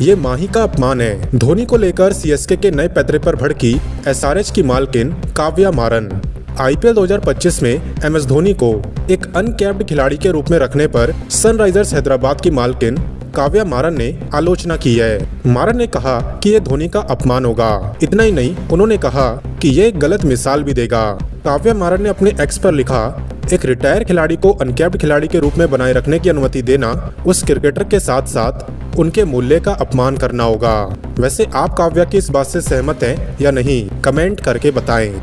ये माही का अपमान है। धोनी को लेकर सीएसके के नए पैतरे पर भड़की एसआरएच की मालकिन काव्या मारन। आईपीएल 2025 में एम एस धोनी को एक अनकैप्ड खिलाड़ी के रूप में रखने पर सनराइजर्स हैदराबाद की मालकिन काव्या मारन ने आलोचना की है। मारन ने कहा कि ये धोनी का अपमान होगा। इतना ही नहीं, उन्होंने कहा कि ये गलत मिसाल भी देगा। काव्या मारन ने अपने एक्स पर लिखा एक रिटायर खिलाड़ी को अनकैप्ड खिलाड़ी के रूप में बनाए रखने की अनुमति देना, उस क्रिकेटर के साथ साथ उनके मूल्य का अपमान करना होगा। वैसे आप काव्या की इस बात से सहमत हैं या नहीं, कमेंट करके बताएँ।